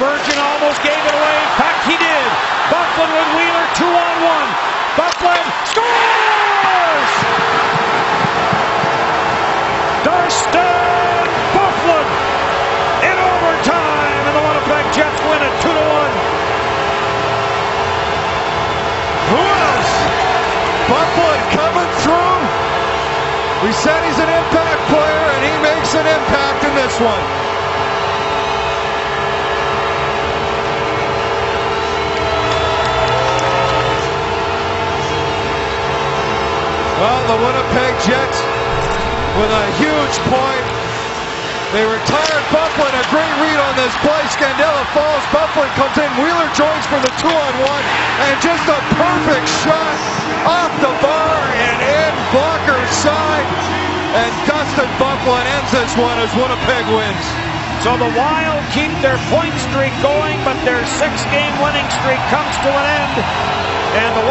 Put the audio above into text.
Spurgeon almost gave it away. In fact, he did. Byfuglien with Wheeler, two on one. Byfuglien scores! Dustin Byfuglien in overtime, and the Winnipeg Jets win it two to one. Who else? Byfuglien coming through. We said he's an impact player, and he makes an impact in this one. Well, the Winnipeg Jets with a huge point. They retired Byfuglien. A great read on this play. Scandella falls. Byfuglien comes in. Wheeler joins for the two on one. And just a perfect shot off the bar and in blocker's side. And Dustin Byfuglien ends this one as Winnipeg wins. So the Wild keep their point streak going, but their six game winning streak comes to an end. And the